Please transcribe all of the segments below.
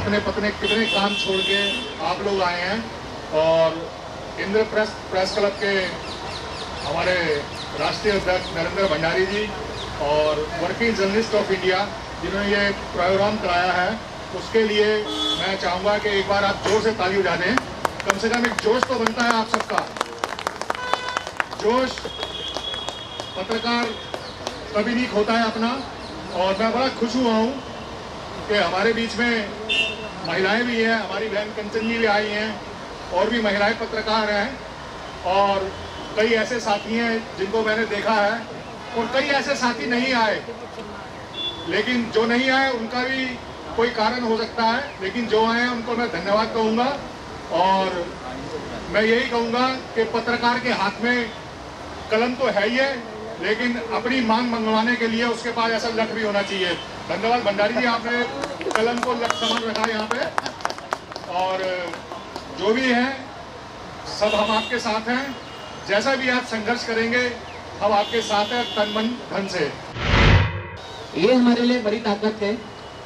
अपने पत्ने कितने काम छोड़ के आप लोग आए हैं और इंद्र प्रेस प्रेस क्लब के हमारे राष्ट्रीय अध्यक्ष नरेंद्र भंडारी जी और वर्किंग जर्नलिस्ट ऑफ़ इंडिया जिन्होंने ये प्रोग्राम कराया है, उसके लिए मैं चाहूँगा कि एक बार आप ज़ोर से ताली बजा दें। कम से कम एक जोश तो बनता है आप सबका। जोश पत्रकार कभी नहीं खोता है अपना और मैं बड़ा खुश हुआ हूँ कि हमारे बीच में महिलाएँ भी हैं, हमारी बहन कंचन जी भी आई हैं, और भी महिलाएँ पत्रकार हैं, और कई ऐसे साथी हैं जिनको मैंने देखा है, और कई ऐसे साथी नहीं आए। लेकिन जो नहीं आए, उनका भी कोई कारण हो सकता है, लेकिन जो आए, उनको मैं धन्यवाद कहूँगा, और मैं यही कहूँगा कि पत्रकार के हाथ में कलम तो है ही है, लेकिन अपनी मांग मंगवाने के लिए उसके पास ऐसा लट भी होना चाहिए। धन्यवाद, भंडारी जी, आपने कलम को समान रखा यहाँ पे। और जो भी है, सब हम आपके साथ हैं। जैसा भी आप संघर्ष करेंगे, हम आपके साथ हैं तन मन धन से। ये हमारे लिए बड़ी ताकत है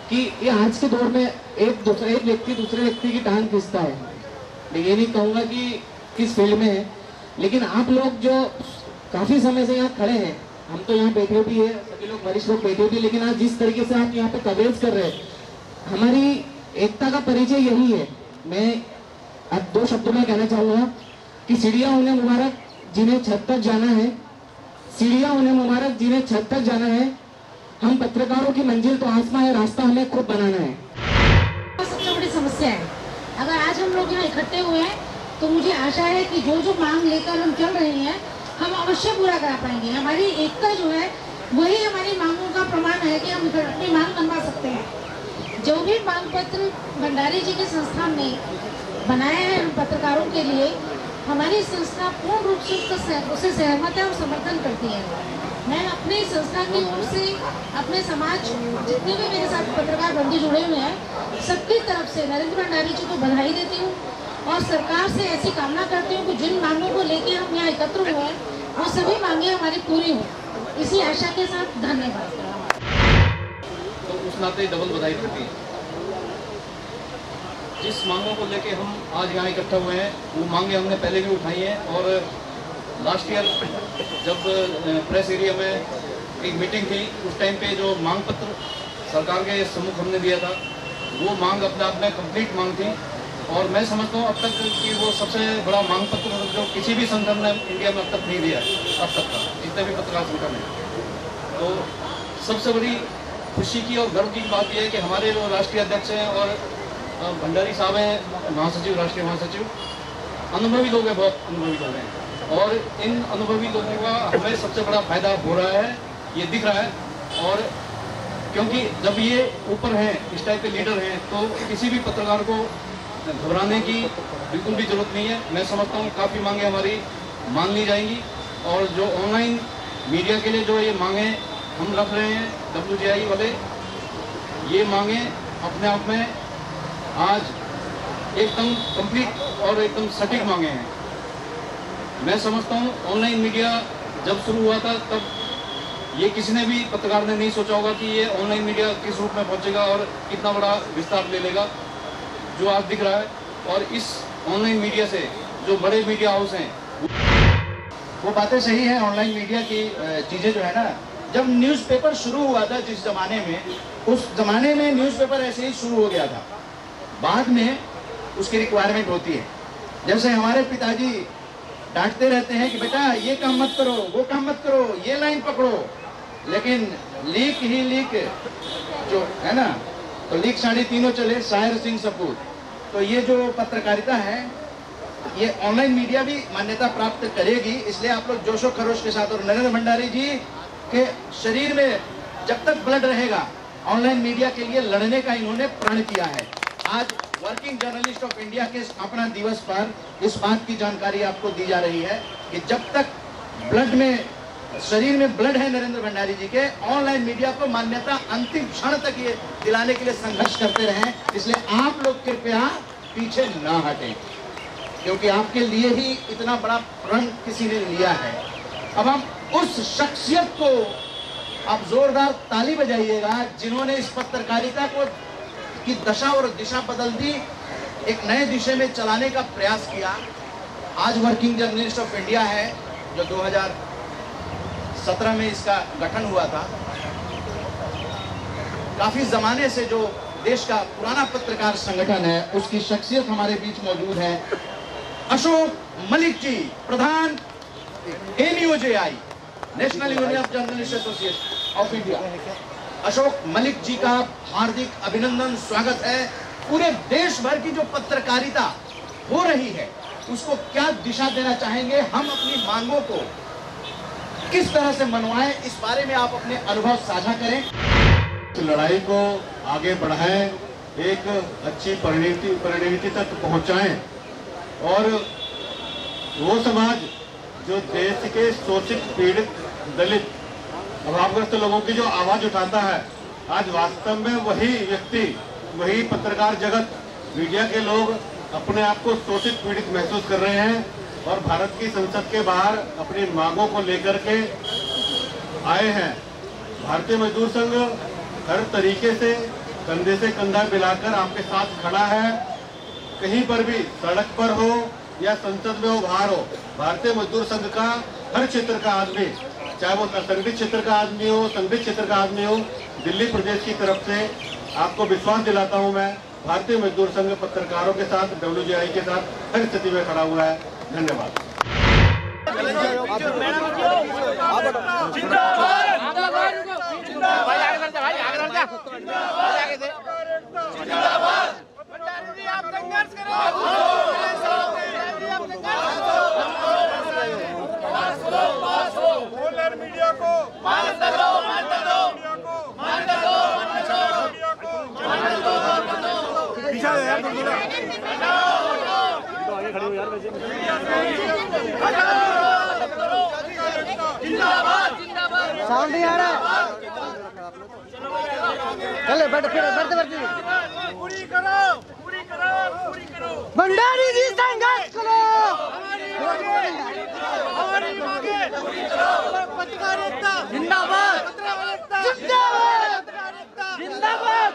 कि ये आज के दौर में एक दूसरे, एक व्यक्ति दूसरे व्यक्ति की टांग खींचता है। मैं ये नहीं कहूँगा कि किस फ़ील्ड में है, लेकिन आप लोग जो काफ़ी समय से यहाँ खड़े हैं, हम तो यहाँ बैठे भी है, सभी लोग वरिष्ठ लोग बैठे भी लेकिन आज जिस तरीके से आप यहाँ पे कवरेज कर रहे हैं हमारी एकता का परिचय यही है। मैं अब दो शब्दों में कहना चाहूँगा कि सीढ़िया उन्हें मुबारक, जिन्हें छत तक जाना है। सीढ़िया उन्हें मुबारक, जिन्हें छत तक जाना है। हम पत्रकारों की मंजिल तो आसमां है, रास्ता हमें खुद बनाना है। सबसे बड़ी समस्या है। अगर आज हम लोग यहाँ इकट्ठे हुए हैं तो मुझे आशा है कि जो जो मांग लेकर हम चल रहे हैं, हम अवश्य पूरा करा पाएँगे। हमारी एकता जो है, वही हमारी मांगों का प्रमाण है कि हम अपनी मांग बनवा सकते हैं। जो भी मांग पत्र भंडारी जी के संस्थान ने बनाया है हम पत्रकारों के लिए, हमारी संस्था पूर्ण रूप से उसका उसे सहमत है और समर्थन करती है। मैं अपने संस्था की ओर से, अपने समाज, जितने भी मेरे साथ पत्रकार बंधु जुड़े हुए हैं, सबकी तरफ़ से नरेंद्र भंडारी जी को बधाई देती हूँ और सरकार से ऐसी कामना करती हूँ कि जिन मांगों को लेके हम यहाँ एकत्र हुए हैं, वो सभी मांगे हमारी पूरी हों। इसी आशा के साथ धन्यवाद। उस नाते डबल बधाई देती है। जिस मांगों को लेके हम आज यहाँ इकट्ठा हुए हैं, वो मांगे हमने पहले भी उठाई हैं और लास्ट ईयर जब प्रेस एरिया में एक मीटिंग थी, उस टाइम पे जो मांग पत्र सरकार के सम्मुख हमने दिया था, वो मांग अपने आप में कंप्लीट मांग थी और मैं समझता हूँ अब तक कि वो सबसे बड़ा मांग पत्र जो किसी भी संगठन ने इंडिया में अब तक नहीं दिया अब तक का, जितने भी पत्रकार संगठन हैं। तो सबसे बड़ी खुशी की और गर्व की बात यह है कि हमारे जो राष्ट्रीय अध्यक्ष हैं और भंडारी साहब हैं, महासचिव, राष्ट्रीय महासचिव, अनुभवी लोग हैं, बहुत अनुभवी लोग हैं। और इन अनुभवी लोगों का हमें सबसे बड़ा फ़ायदा हो रहा है, ये दिख रहा है। और क्योंकि जब ये ऊपर हैं, इस टाइप के लीडर हैं तो किसी भी पत्रकार को घबराने की बिल्कुल भी ज़रूरत नहीं है। मैं समझता हूँ काफ़ी मांगे हमारी मान ली जाएँगी। और जो ऑनलाइन मीडिया के लिए जो ये मांगे हम रख रहे हैं डब्ल्यू वाले। ये मांगे अपने आप में आज एकदम कंप्लीट और एकदम सटीक मांगे हैं। मैं समझता हूँ ऑनलाइन मीडिया जब शुरू हुआ था, तब ये किसी ने भी पत्रकार ने नहीं सोचा होगा कि ये ऑनलाइन मीडिया किस रूप में पहुंचेगा और कितना बड़ा विस्तार ले लेगा, जो आज दिख रहा है। और इस ऑनलाइन मीडिया से जो बड़े मीडिया हाउस हैं, वो बातें सही है ऑनलाइन मीडिया की चीज़ें जो है ना जब न्यूज़पेपर शुरू हुआ था जिस जमाने में, उस जमाने में न्यूज़पेपर ऐसे ही शुरू हो गया था। बाद में उसकी रिक्वायरमेंट होती है। जैसे हमारे पिताजी डांटते रहते हैं कि बेटा, ये काम मत करो, वो काम मत करो, ये लाइन पकड़ो। लेकिन लीक ही लीक जो है ना तो लीक साढ़े तीनों चले, साहिर सिंह सपूत तो ये जो पत्रकारिता है, ये ऑनलाइन मीडिया भी मान्यता प्राप्त करेगी, इसलिए आप लोग जोशो खरोश के साथ और नरेंद्र भंडारी जी के शरीर में जब तक ब्लड रहेगा ऑनलाइन मीडिया के लिए लड़ने का इन्होंने प्रण किया है। आज वर्किंग जर्नलिस्ट ऑफ़ इंडिया के स्थापना दिवस पर इस बात की जानकारी आपको दी जा रही है कि जब तक ब्लड में, शरीर में ब्लड है नरेंद्र भंडारी जी के ऑनलाइन मीडिया को मान्यता अंतिम क्षण तक ये दिलाने के लिए संघर्ष करते रहे। इसलिए आप लोग कृपया पीछे ना हटें, क्योंकि आपके लिए ही इतना बड़ा प्रण किसी ने लिया है। अब हम उस शख्सियत को आप जोरदार ताली बजाइएगा जिन्होंने इस पत्रकारिता को की दशा और दिशा बदल दी, एक नए दिशा में चलाने का प्रयास किया। आज वर्किंग जर्नलिस्ट ऑफ़ इंडिया है, जो 2017 में इसका गठन हुआ था। काफ़ी जमाने से जो देश का पुराना पत्रकार संगठन है, उसकी शख्सियत हमारे बीच मौजूद है। अशोक मलिक जी, प्रधान NUJI. National union of journalist association of India Ashok Malik ji का हार्दिक अभिनंदन, स्वागत है। पूरे देश भर की जो पत्रकारिता हो रही है, उसको क्या दिशा देना चाहेंगे? हम अपनी मांगों को किस तरह से मनवाएँ? इस बारे में आप अपने अनुभव साझा करें। लड़ाई को आगे बढ़ाएँ, एक अच्छी परिणति परिणति तक पहुंचाएँ। और वो समाज जो देश के शोषित, पीड़ित दलित। अभावग्रस्त लोगों की जो आवाज़ उठाता है, आज वास्तव में वही व्यक्ति, वही पत्रकार जगत, मीडिया के लोग अपने आप को शोषित पीड़ित महसूस कर रहे हैं और भारत की संसद के बाहर अपनी मांगों को लेकर के आए हैं। भारतीय मजदूर संघ हर तरीके से कंधे से कंधा मिलाकर आपके साथ खड़ा है। कहीं पर भी सड़क पर हो या संसद में हो, बाहर हो, भारतीय मजदूर संघ का हर क्षेत्र का आदमी चाहे वो असंगठित क्षेत्र का आदमी हो संगठित क्षेत्र का आदमी हो दिल्ली प्रदेश की तरफ़ से आपको विश्वास दिलाता हूँ मैं भारतीय मजदूर संघ पत्रकारों के साथ डब्ल्यू के साथ हर स्थिति में खड़ा हुआ है धन्यवाद सोलर मीडिया को मान दो मान दो मीडिया को मान दो मीडिया को पीछा यार थोड़ा साउंड नहीं आ रहा चले बैठ फिर बढ़ते बढ़ते पूरी करो पूरी करो पूरी करो भंडारी जी संघर्ष करो हमारी मांगे जिंदाबाद जिंदाबाद जिंदाबाद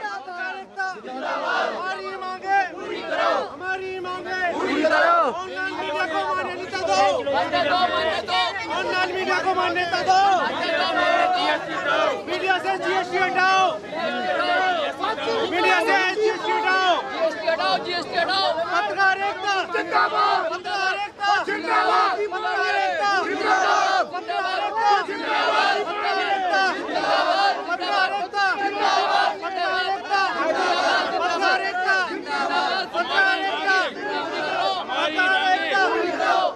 जिंदाबाद हमारी मांगे पूरी करो हमारी मांगे पूरी करो ऑनलाइन मीडिया को मान्यता दो मीडिया से जीएसटी हटाओ मीडिया से जीएसटी हटाओ पत्रकार एकता जिंदाबाद पत्रकार एकता जिंदाबाद जिंदाबाद एकता जिंदाबाद पत्रकार एकता जिंदाबाद पत्रकार एकता जिंदाबाद पत्रकार एकता पत्रकार एकता जिंदाबाद पत्रकार एकता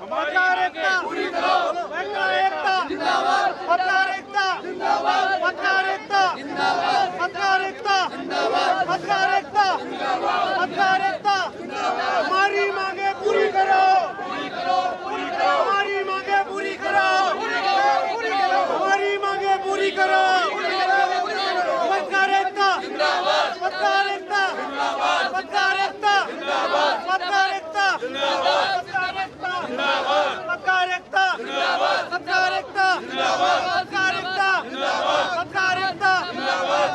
पत्रकार एकता पूरी करो पत्रकार एकता जिंदाबाद पत्रकार एकता जिंदाबाद पत्रकार एकता पत्रकार एकता पत्रकार एकता पत्रकार एकता हमारी मांगे पूरी करो हमारी मांगे पूरी करो हमारी मांगे पूरी करो पत्रकार एकता पत्रकार एकता पत्रकार एकता पत्रकार एकता पत्रकार एकता पत्रकार एकता। पत्रकार एकता। पत्रकार एकता। पत्रकार एकता।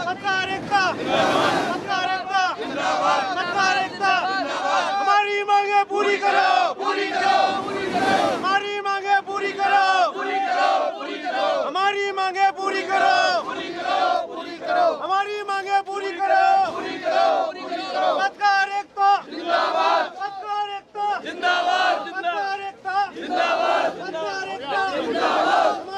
पत्रकार एकता। पत्रकार एकता। पत्रकार एकता। हमारी मांगे पूरी करो। पूरी करो हमारी मांगे पूरी करो। पूरी करो हमारी मांगे पूरी करो। पूरी करो हमारी मांगे पूरी करो। पूरी करो पूरी करो पत्रकार एकता। जिंदाबाद ਜਿੰਦਾਬਾਦ ਜਿੰਦਾਬਾਦ। ਜਿੰਦਾਬਾਦ ਜਿੰਦਾਬਾਦ।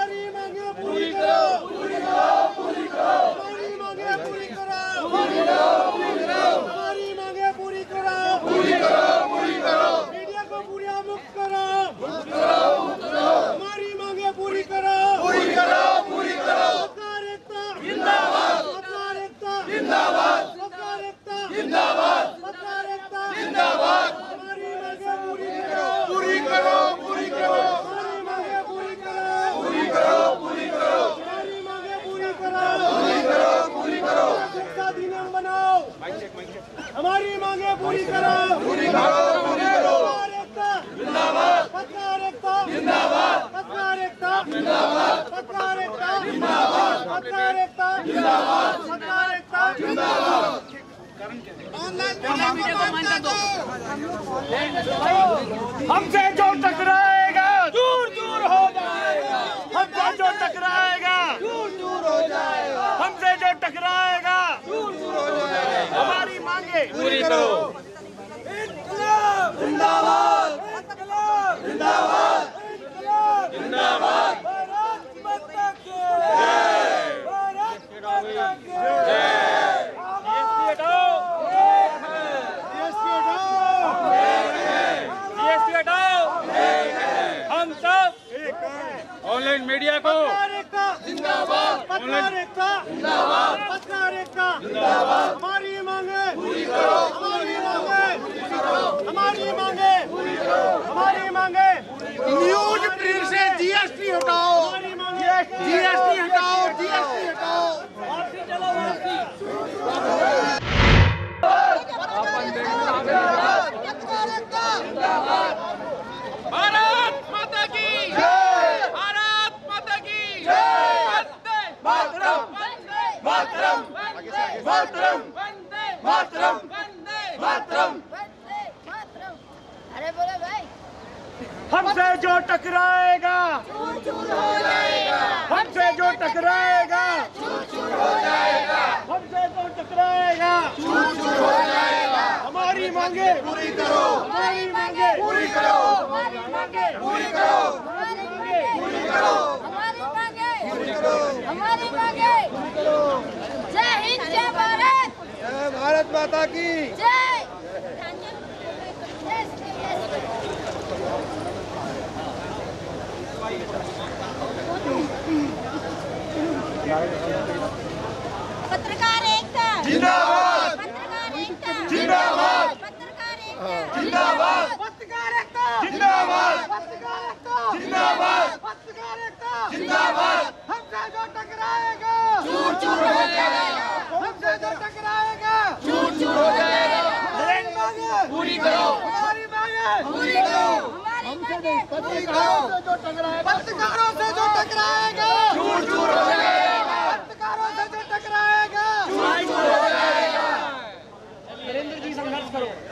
करो। जिंदाबाद। जिंदाबाद। जिंदाबाद। ऑनलाइन मीडिया को जिंदाबाद। पत्रकारिता जिंदाबाद। पत्रकारिता जिंदाबाद। हमारी मांगे। पूरी करो। हमारी मांगे। पूरी करो। हमारी मांगे। पूरी करो। हमारी मांगे। न्यूज़ प्रिंट से जीएसटी हटाओ। जीएसटी हटाओ जीएसटी हटाओ भारत माता की जय भारत माता की जय वंदे मातरम वंदे मातरम। मातरम। मातरम। मातरम। अरे बोले भाई। हमसे जो टकराएगा चूर चूर हो जाएगा। हमसे जो टकराएगा चूर चूर हो जाएगा। हमसे जो टकराएगा चूर चूर हो जाएगा। हमारी मांगे। पूरी करो। हमारी मांगे। पूरी करो। हमारी मांगे। पूरी करो। हमारी मांगे। पूरी करो। हमारी मांगे। पूरी करो। हमारी मांगे। भारत माता की। पत्रकार एकता। जिंदाबाद। पत्रकार जिंदाबाद। पत्रकार एकता। जिंदाबाद। पत्रकार एकता जिंदाबाद। पत्रकार जिंदाबाद। जिंदाबाद। हमसे जो टकराएगा। चूर चूर हो जाएगा। हमसे जो टकराएगा। चूर चूर हो जाएगा। हमारी मांगे। पूरी करो। हमारी मांगे। पूरी करो। हमारी मांगे पूरी करो जो टकराएगा। पत्रकारों से जो टकराएगा। चूर चूर हो जाएगा पत्रकारों से जो टकराएगा चूर चूर हो जाएगा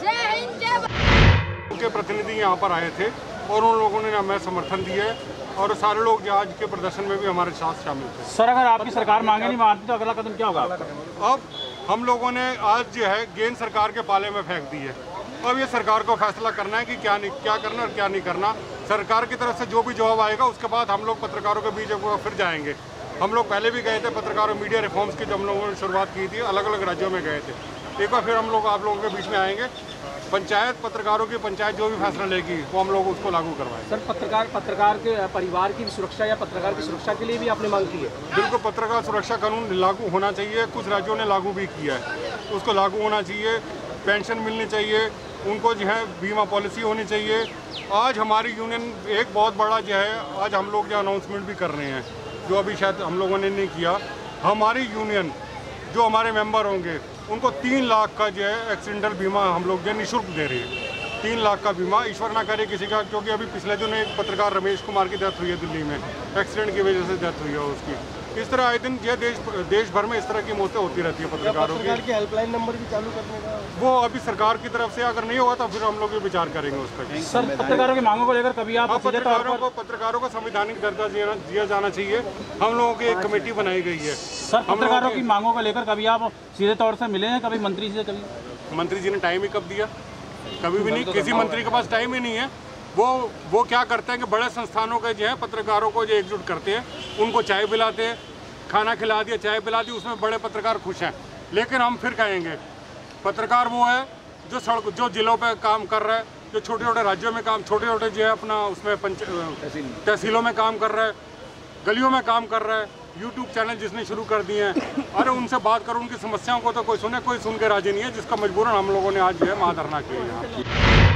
जय हिंद जय भारत उनके प्रतिनिधि यहाँ पर आए थे और उन लोगों ने हमें समर्थन दिया है और सारे लोग आज के प्रदर्शन में भी हमारे साथ शामिल थे। सर अगर आपकी सरकार मांगे नहीं मानती तो अगला कदम क्या होगा अब हम लोगों ने आज जो है गेंद सरकार के पाले में फेंक दी है। अब ये सरकार को फैसला करना है कि क्या नहीं क्या करना और क्या नहीं करना। सरकार की तरफ़ से जो भी जवाब आएगा उसके बाद हम लोग पत्रकारों के बीच फिर जाएँगे। हम लोग पहले भी गए थे पत्रकारों मीडिया रिफॉर्म्स की जब हम लोगों ने शुरुआत की थी अलग अलग राज्यों में गए थे। एक बार फिर हम लोग आप लोगों के बीच में आएँगे। पंचायत पत्रकारों की पंचायत जो भी फैसला लेगी वो हम लोग उसको लागू करवाएँगे। सर पत्रकार पत्रकार के परिवार की सुरक्षा या पत्रकार की सुरक्षा के लिए भी आपने मांग की है? बिल्कुल पत्रकार सुरक्षा कानून लागू होना चाहिए। कुछ राज्यों ने लागू भी किया है। उसको लागू होना चाहिए पेंशन मिलनी चाहिए उनको जो है बीमा पॉलिसी होनी चाहिए। आज हमारी यूनियन एक बहुत बड़ा जो है आज हम लोग जो अनाउंसमेंट भी कर रहे हैं जो अभी शायद हम लोगों ने नहीं किया। हमारी यूनियन जो हमारे मेंबर होंगे उनको तीन लाख का जो है एक्सीडेंटल बीमा हम लोग जो निःशुल्क दे रहे हैं। तीन लाख का बीमा, ईश्वर ना करे किसी का, क्योंकि अभी पिछले दिन एक पत्रकार रमेश कुमार की डेथ हुई है दिल्ली में। एक्सीडेंट की वजह से डेथ हुई है उसकी। इस तरह आए दिन ये देश देश भर में इस तरह की मौतें होती रहती है पत्रकारों की। हेल्पलाइन नंबर भी चालू करने का? वो अभी सरकार की तरफ़ से अगर नहीं होगा तो फिर हम लोग ये विचार करेंगे उस पर। सर पत्रकारों की मांगों को लेकर कभी आप तौर पत्रकारों को पत्रकारों को संवैधानिक दर्जा दिया दिया जाना चाहिए। हम लोगों की एक कमेटी बनाई गई है। सर पत्रकारों की मांगों को लेकर कभी आप सीधे तौर से मिले हैं? कभी मंत्री से कभी मंत्री जी ने टाइम ही कब दिया? कभी भी नहीं किसी मंत्री के पास टाइम ही नहीं है। वो वो क्या करते हैं कि बड़े संस्थानों के जो है पत्रकारों को जो एकजुट करते हैं उनको चाय पिलाते हैं खाना खिला दिया चाय पिला दी उसमें बड़े पत्रकार खुश हैं। लेकिन हम फिर कहेंगे पत्रकार वो है जो सड़क जो जिलों पे काम कर रहा है जो छोटे छोटे राज्यों में काम छोटे छोटे जो है अपना उसमें पंच तहसीलों। में काम कर रहा है गलियों में काम कर रहा है यूट्यूब चैनल जिसने शुरू कर दिए हैं। अरे उनसे बात करो उनकी समस्याओं को तो कोई सुने कोई सुन के राज़ी नहीं है जिसका मजबूरन हम लोगों ने आज जो है महाधरना किया यहाँ।